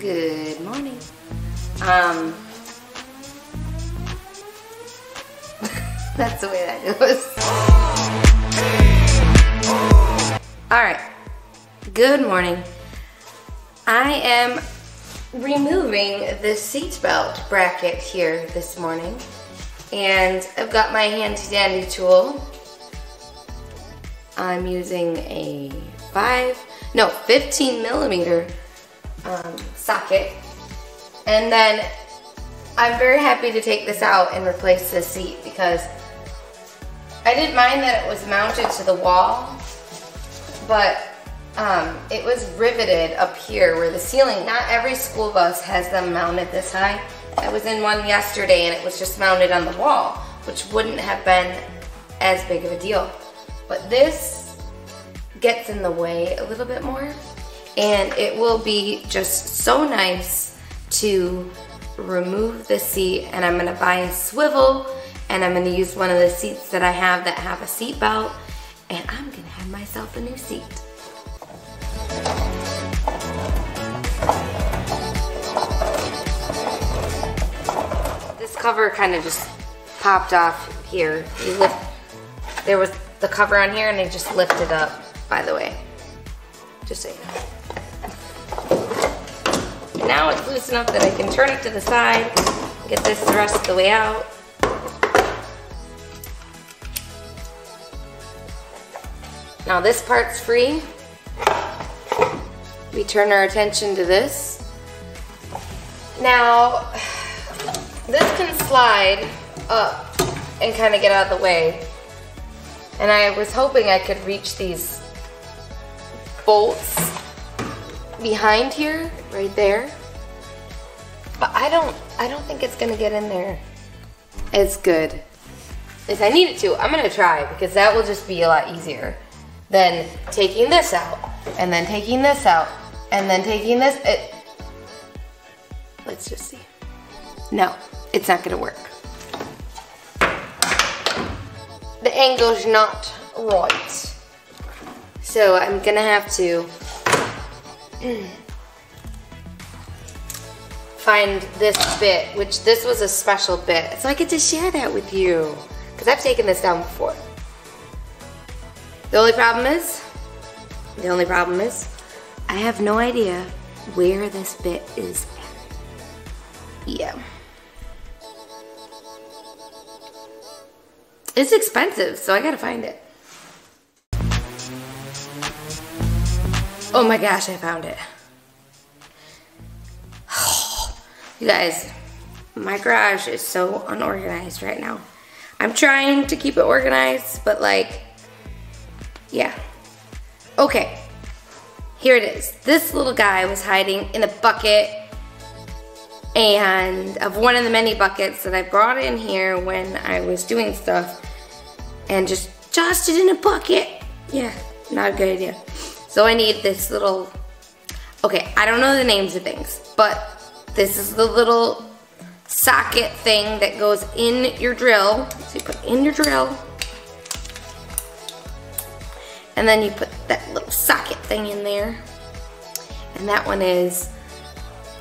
Good morning. Um, that's the way that goes. All right. Good morning. I am removing the seatbelt bracket here this morning. And I've got my handy dandy tool. I'm using a five, no, 15 millimeter socket. And then I'm very happy to take this out and replace this seat because I didn't mind that it was mounted to the wall, but um, it was riveted up here where the ceiling, not every school bus has them mounted this high. I was in one yesterday and it was just mounted on the wall, which wouldn't have been as big of a deal. But this gets in the way a little bit more and it will be just so nice to remove the seat and I'm gonna buy a swivel and I'm gonna use one of the seats that I have that have a seat belt and I'm gonna have myself a new seat. This cover kind of just popped off here. You lift, there was the cover on here and it just lifted up, by the way. Just so you know. Now it's loose enough that I can turn it to the side, get this the rest of the way out. Now this part's free. We turn our attention to this. Now, this can slide up and kind of get out of the way. And I was hoping I could reach these bolts behind here, right there. But I don't, I don't think it's gonna get in there as good as I need it to. I'm gonna try because that will just be a lot easier than taking this out and then taking this out and then taking this. It, let's just see. No, it's not gonna work. The angle's not right. So I'm gonna have to find this bit, which this was a special bit. So I get to share that with you. Because I've taken this down before. The only problem is, the only problem is, I have no idea where this bit is. Yeah. It's expensive, so I gotta find it. Oh my gosh, I found it. You guys, my garage is so unorganized right now. I'm trying to keep it organized, but like, yeah. Okay, here it is. This little guy was hiding in a bucket and of one of the many buckets that I brought in here when I was doing stuff and just tossed it in a bucket. Yeah, not a good idea. So I need this little, okay, I don't know the names of things, but this is the little socket thing that goes in your drill. So you put in your drill. And then you put that little socket thing in there. And that one is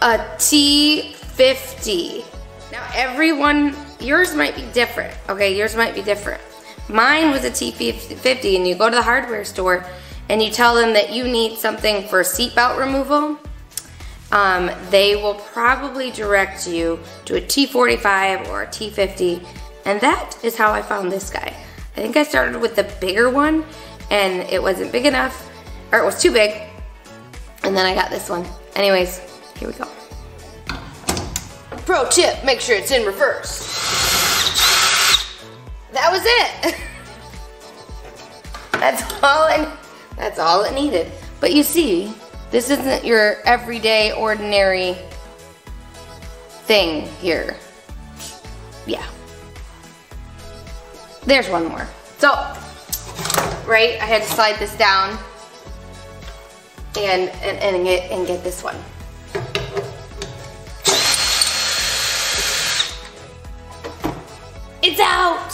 a T50. Now everyone, yours might be different. Okay, yours might be different. Mine was a T50 and you go to the hardware store and you tell them that you need something for seatbelt removal um, they will probably direct you to a T45 or a T50, and that is how I found this guy. I think I started with the bigger one, and it wasn't big enough, or it was too big, and then I got this one. Anyways, here we go. Pro tip, make sure it's in reverse. That was it. that's all I, that's all it needed. But you see, this isn't your everyday, ordinary thing here. Yeah. There's one more. So, right, I had to slide this down and, and, and, get, and get this one. It's out!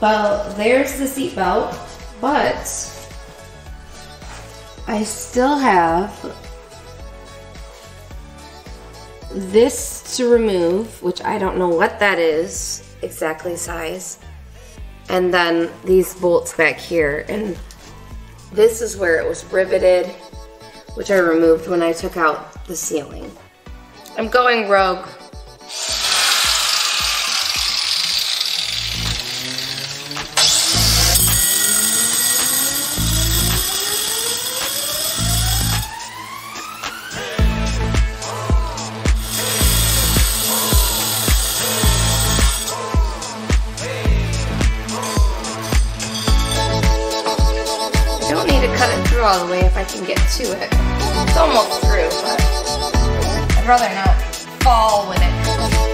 Well, there's the seatbelt, but I still have this to remove, which I don't know what that is exactly size. And then these bolts back here. And this is where it was riveted, which I removed when I took out the ceiling. I'm going rogue. Cut it through all the way if I can get to it. It's almost through, but I'd rather not fall with it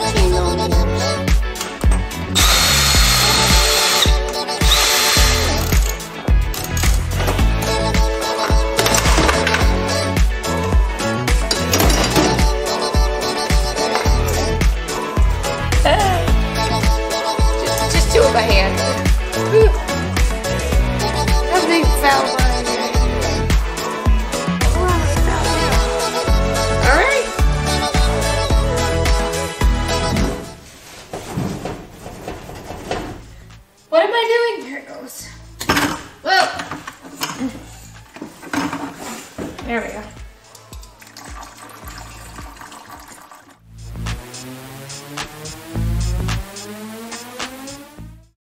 was 14 millimeters. just, just do it by hand. Nothing fell goes. Whoa. There we go.